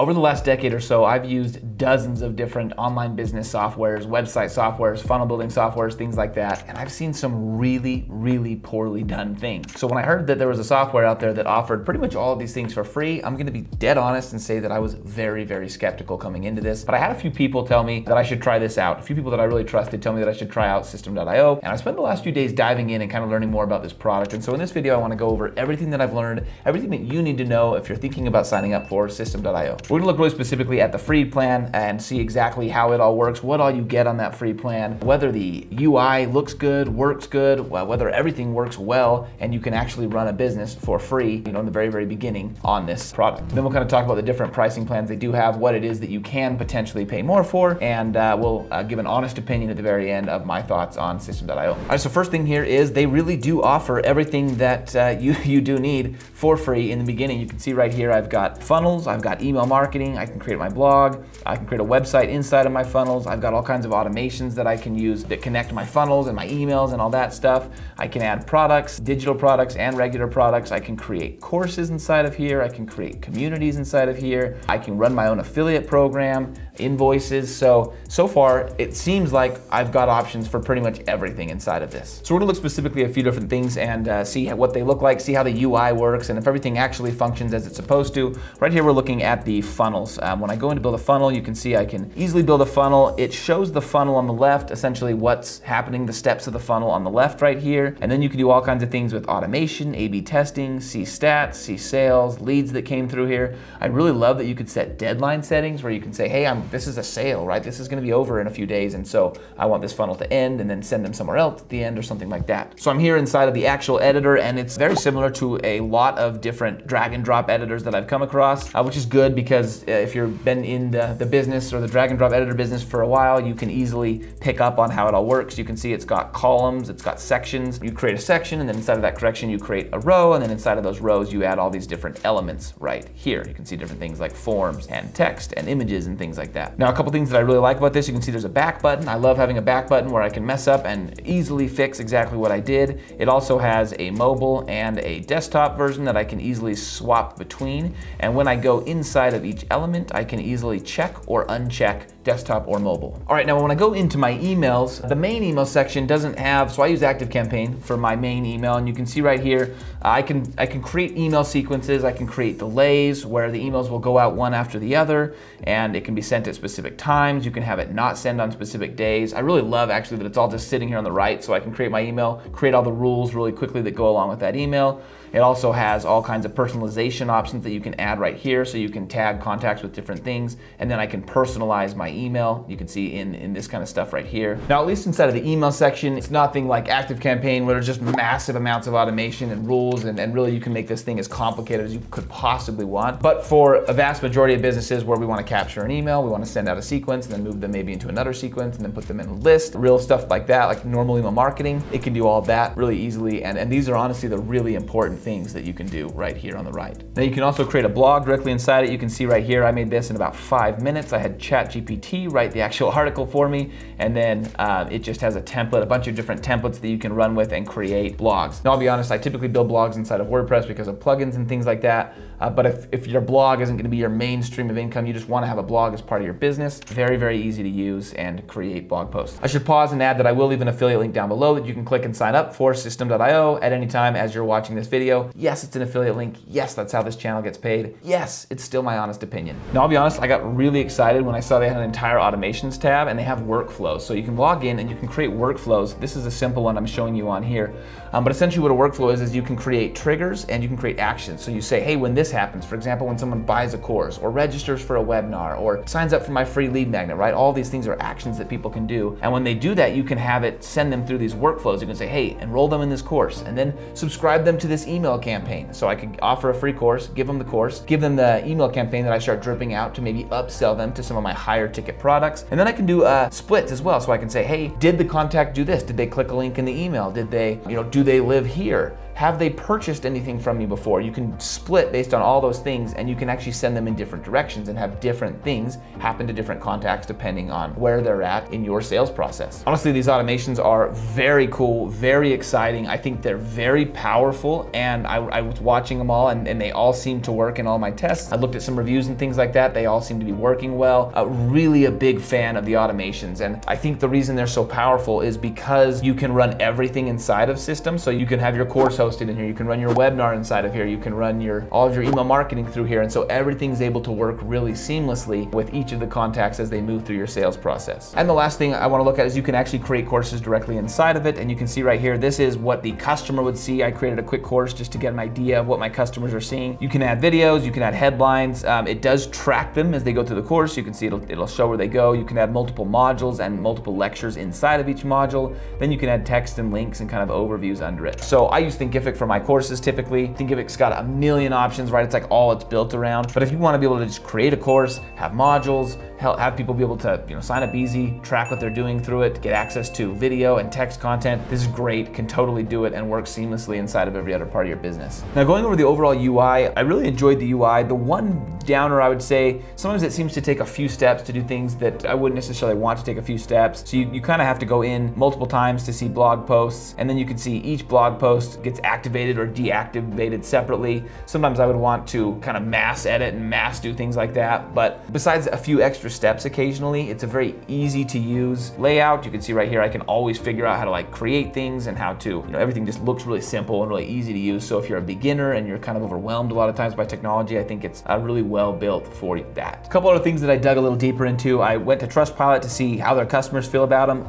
Over the last decade or so, I've used dozens of different online business softwares, website softwares, funnel building softwares, things like that, and I've seen some really, really poorly done things. So when I heard that there was a software out there that offered pretty much all of these things for free, I'm gonna be dead honest and say that I was very, very skeptical coming into this. But I had a few people tell me that I should try this out. A few people that I really trusted tell me that I should try out Systeme.io, and I spent the last few days diving in and kind of learning more about this product. And so in this video, I wanna go over everything that I've learned, everything that you need to know if you're thinking about signing up for Systeme.io. We're gonna look really specifically at the free plan and see exactly how it all works, what all you get on that free plan, whether the UI looks good, works good, whether everything works well, and you can actually run a business for free, you know, in the very, very beginning on this product. Then we'll kind of talk about the different pricing plans they do have, what it is that you can potentially pay more for, and uh, we'll uh, give an honest opinion at the very end of my thoughts on Systeme.io. All right, so first thing here is they really do offer everything that uh, you, you do need for free in the beginning. You can see right here, I've got funnels, I've got email marketing, I can create my blog. I can create a website inside of my funnels. I've got all kinds of automations that I can use that connect my funnels and my emails and all that stuff. I can add products, digital products and regular products. I can create courses inside of here. I can create communities inside of here. I can run my own affiliate program, invoices. So, so far it seems like I've got options for pretty much everything inside of this. So we're gonna look specifically at a few different things and uh, see what they look like, see how the UI works and if everything actually functions as it's supposed to. Right here we're looking at the funnels. Um, when I go in to build a funnel, you can see I can easily build a funnel. It shows the funnel on the left, essentially what's happening, the steps of the funnel on the left right here. And then you can do all kinds of things with automation, A-B testing, see stats, see sales, leads that came through here. I really love that you could set deadline settings where you can say, hey, I'm, this is a sale, right? This is gonna be over in a few days. And so I want this funnel to end and then send them somewhere else at the end or something like that. So I'm here inside of the actual editor and it's very similar to a lot of different drag and drop editors that I've come across, uh, which is good because uh, if you've been in the, the business or the drag and drop editor business for a while, you can easily pick up on how it all works. You can see it's got columns, it's got sections. You create a section and then inside of that section you create a row and then inside of those rows you add all these different elements right here. You can see different things like forms and text and images and things like that. Now a couple things that I really like about this, you can see there's a back button. I love having a back button where I can mess up and easily fix exactly what I did. It also has a mobile and a desktop version that I can easily swap between. And when I go inside of each element, I can easily check or uncheck desktop or mobile. All right, now when I go into my emails, the main email section doesn't have, so I use ActiveCampaign for my main email, and you can see right here, uh, I can, I can create email sequences, I can create delays where the emails will go out one after the other, and it can be sent at specific times, you can have it not send on specific days. I really love actually that it's all just sitting here on the right, so I can create my email, create all the rules really quickly that go along with that email. It also has all kinds of personalization options that you can add right here, so you can tag contacts with different things, and then I can personalize my email. You can see in, in this kind of stuff right here. Now, at least inside of the email section, it's nothing like ActiveCampaign where there's just massive amounts of automation and rules, and, and really you can make this thing as complicated as you could possibly want. But for a vast majority of businesses where we want to capture an email, we want to send out a sequence, and then move them maybe into another sequence, and then put them in a list, real stuff like that, like normal email marketing, it can do all that really easily. And, and these are honestly the really important things that you can do right here on the right. Now you can also create a blog directly inside it. You can see right here, I made this in about five minutes. I had ChatGPT write the actual article for me, and then uh, it just has a template, a bunch of different templates that you can run with and create blogs. Now I'll be honest, I typically build blogs inside of WordPress because of plugins and things like that. Uh, but if, if your blog isn't gonna be your main stream of income, you just wanna have a blog as part of your business, very, very easy to use and create blog posts. I should pause and add that I will leave an affiliate link down below that you can click and sign up for Systeme.io at any time as you're watching this video. Yes, it's an affiliate link. Yes, that's how this channel gets paid. Yes, it's still my honest opinion. Now, I'll be honest, I got really excited when I saw they had an entire automations tab and they have workflows. So you can log in and you can create workflows. This is a simple one I'm showing you on here. Um, but essentially what a workflow is, is you can create triggers and you can create actions. So you say, hey, when this happens, for example, when someone buys a course or registers for a webinar or signs up for my free lead magnet, right? All these things are actions that people can do. And when they do that, you can have it send them through these workflows. You can say, hey, enroll them in this course and then subscribe them to this email campaign. So I could offer a free course, give them the course, give them the email campaign that I start dripping out to maybe upsell them to some of my higher ticket products. And then I can do uh, splits as well. So I can say, hey, did the contact do this? Did they click a link in the email? Did they, you know, do they live here? Have they purchased anything from you before? You can split based on all those things and you can actually send them in different directions and have different things happen to different contacts depending on where they're at in your sales process. Honestly, these automations are very cool, very exciting. I think they're very powerful and I, I was watching them all and, and, they all seem to work in all my tests. I looked at some reviews and things like that. They all seem to be working well. Uh, really a big fan of the automations and I think the reason they're so powerful is because you can run everything inside of systems. So you can have your course hosted in here, you can run your webinar inside of here, you can run your all of your email marketing through here. And so everything's able to work really seamlessly with each of the contacts as they move through your sales process. And the last thing I wanna look at is you can actually create courses directly inside of it. And you can see right here, this is what the customer would see. I created a quick course just to get an idea of what my customers are seeing. You can add videos, you can add headlines. Um, it does track them as they go through the course. You can see it'll, it'll show where they go. You can add multiple modules and multiple lectures inside of each module. Then you can add text and links and kind of overviews under it. So I use Thinkific for my courses typically. Thinkific's got a million options, right? It's like all it's built around. But if you wanna be able to just create a course, have modules, have people be able to you know, sign up easy, track what they're doing through it, get access to video and text content. This is great, can totally do it and work seamlessly inside of every other part of your business. Now going over the overall UI, I really enjoyed the UI. The one downer I would say, sometimes it seems to take a few steps to do things that I wouldn't necessarily want to take a few steps. So you, you kind of have to go in multiple times to see blog posts and then you can see each blog post gets activated or deactivated separately. Sometimes I would want to kind of mass edit and mass do things like that. But besides a few extra steps occasionally. It's a very easy to use layout. You can see right here, I can always figure out how to like create things and how to, you know, everything just looks really simple and really easy to use. So if you're a beginner and you're kind of overwhelmed a lot of times by technology, I think it's uh, really well built for that. A couple other things that I dug a little deeper into. I went to Trustpilot to see how their customers feel about them.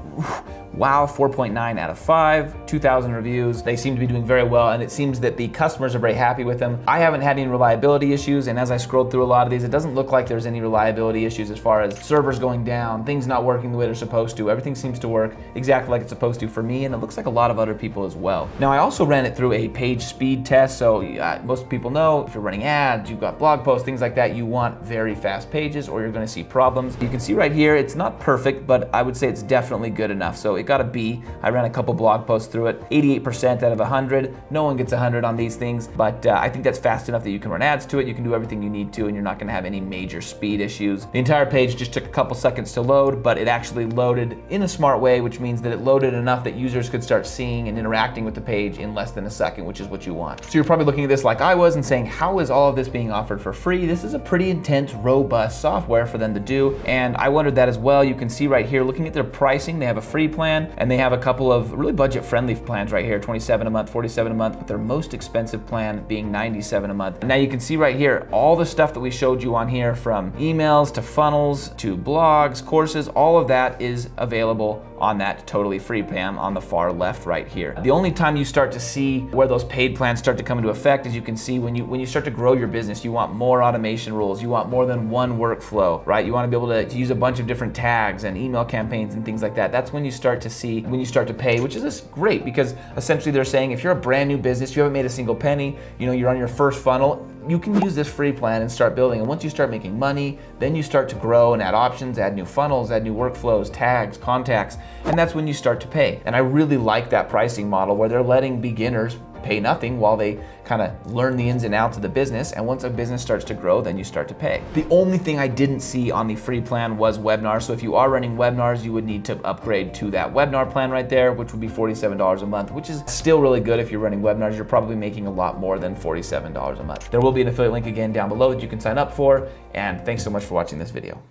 Wow, 4.9 out of 5, 2,000 reviews. They seem to be doing very well, and it seems that the customers are very happy with them. I haven't had any reliability issues, and as I scrolled through a lot of these, it doesn't look like there's any reliability issues as far as servers going down, things not working the way they're supposed to. Everything seems to work exactly like it's supposed to for me, and it looks like a lot of other people as well. Now, I also ran it through a page speed test, so uh, most people know if you're running ads, you've got blog posts, things like that, you want very fast pages or you're gonna see problems. You can see right here, it's not perfect, but I would say it's definitely good enough. So it got a B. I ran a couple blog posts through it. 88% out of 100. No one gets 100 on these things, but uh, I think that's fast enough that you can run ads to it. You can do everything you need to, and you're not gonna have any major speed issues. The entire page just took a couple seconds to load, but it actually loaded in a smart way, which means that it loaded enough that users could start seeing and interacting with the page in less than a second, which is what you want. So you're probably looking at this like I was and saying, how is all of this being offered for free? This is a pretty intense, robust software for them to do, and I wondered that as well. You can see right here, looking at their pricing, they have a free plan, and they have a couple of really budget-friendly plans right here, 27 a month, 47 a month, but their most expensive plan being 97 a month. Now you can see right here, all the stuff that we showed you on here from emails to funnels to blogs, courses, all of that is available on that totally free plan on the far left right here. The only time you start to see where those paid plans start to come into effect is you can see when you when you start to grow your business, you want more automation rules, you want more than one workflow, right? You want to be able to, to use a bunch of different tags and email campaigns and things like that. That's when you start to see when you start to pay, which is great because essentially they're saying if you're a brand new business, you haven't made a single penny, you know, you're on your first funnel, you can use this free plan and start building. And once you start making money, then you start to grow and add options, add new funnels, add new workflows, tags, contacts, and that's when you start to pay. And I really like that pricing model where they're letting beginners pay nothing while they kind of learn the ins and outs of the business. And once a business starts to grow, then you start to pay. The only thing I didn't see on the free plan was webinars. So if you are running webinars, you would need to upgrade to that webinar plan right there, which would be $47 a month, which is still really good if you're running webinars. You're probably making a lot more than $47 a month. There will be an affiliate link again down below that you can sign up for. And thanks so much for watching this video.